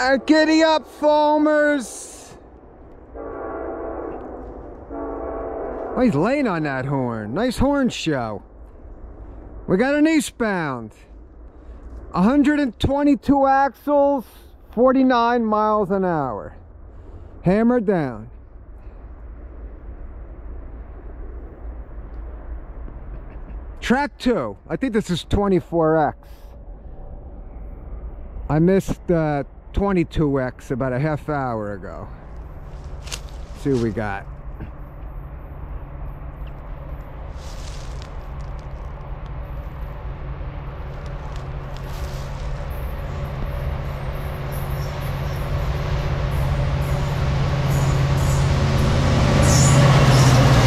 Uh, giddy up, foamers! Oh, he's laying on that horn. Nice horn show. We got an eastbound. 122 axles, 49 miles an hour. Hammered down. Track two. I think this is 24X. I missed uh, 22X about a half hour ago. see what we got.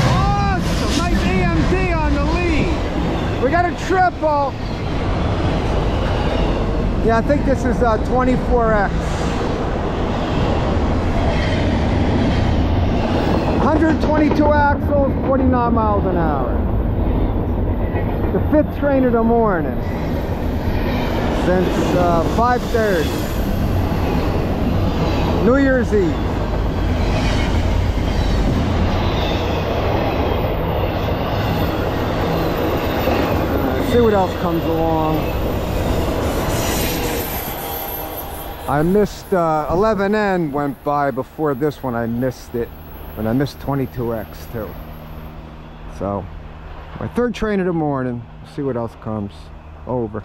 Oh, awesome! Nice on the lead. We got a triple. Yeah, I think this is uh, 24X. 122 axles, 49 miles an hour. The fifth train of the morning. Since uh, 5.30. New Year's Eve. See what else comes along. I missed uh, 11N went by before this one. I missed it. And I missed 22X too. So, my third train of the morning. See what else comes. Over.